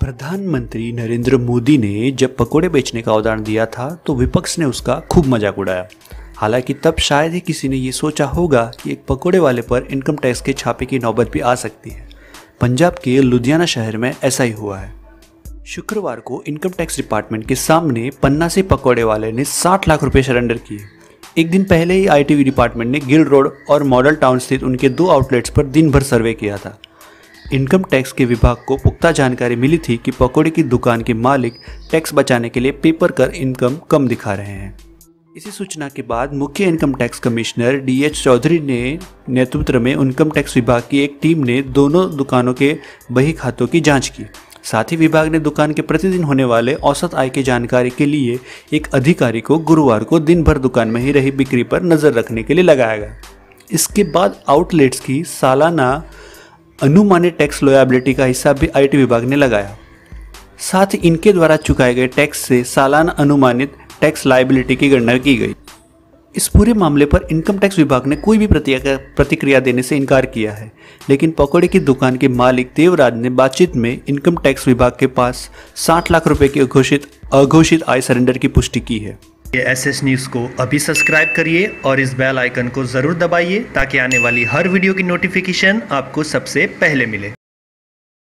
प्रधानमंत्री नरेंद्र मोदी ने जब पकोड़े बेचने का उदाहरण दिया था तो विपक्ष ने उसका खूब मज़ाक उड़ाया। हालाँकि तब शायद ही किसी ने ये सोचा होगा कि एक पकोड़े वाले पर इनकम टैक्स के छापे की नौबत भी आ सकती है। पंजाब के लुधियाना शहर में ऐसा ही हुआ है। शुक्रवार को इनकम टैक्स डिपार्टमेंट के सामने पन्ना से पकौड़े वाले ने 60 लाख रुपए सरेंडर किए। एक दिन पहले ही आईटीवी डिपार्टमेंट ने गिल रोड और मॉडल टाउन स्थित उनके दो आउटलेट्स पर दिन भर सर्वे किया था। इनकम टैक्स के विभाग को पुख्ता जानकारी मिली थी कि पकौड़े की दुकान के मालिक टैक्स बचाने के लिए पेपर कर इनकम कम दिखा रहे हैं। इसी सूचना के बाद मुख्य income tax commissioner D H Chaudhary ने नेतृत्व में इनकम टैक्स विभाग की एक टीम ने दोनों दुकानों के बही खातों की जाँच की। साथ ही विभाग ने दुकान के प्रतिदिन होने वाले औसत आय की जानकारी के लिए एक अधिकारी को गुरुवार को दिन भर दुकान में ही रही बिक्री पर नज़र रखने के लिए लगाया गया। इसके बाद आउटलेट्स की सालाना अनुमानित टैक्स लोयाबिलिटी का हिसाब भी आईटी विभाग ने लगाया। साथ ही इनके द्वारा चुकाए गए टैक्स से सालाना अनुमानित टैक्स लाइबिलिटी की गणना की गई। इस पूरे मामले पर इनकम टैक्स विभाग ने कोई भी प्रतिक्रिया देने से इनकार किया है। लेकिन पकौड़े की दुकान के मालिक देवराज ने बातचीत में इनकम टैक्स विभाग के पास 60 लाख रुपए की अघोषित अघोषित आय सरेंडर की पुष्टि की है। एस एस न्यूज़ को अभी सब्सक्राइब करिए और इस बेल आइकन को ज़रूर दबाइए ताकि आने वाली हर वीडियो की नोटिफिकेशन आपको सबसे पहले मिले।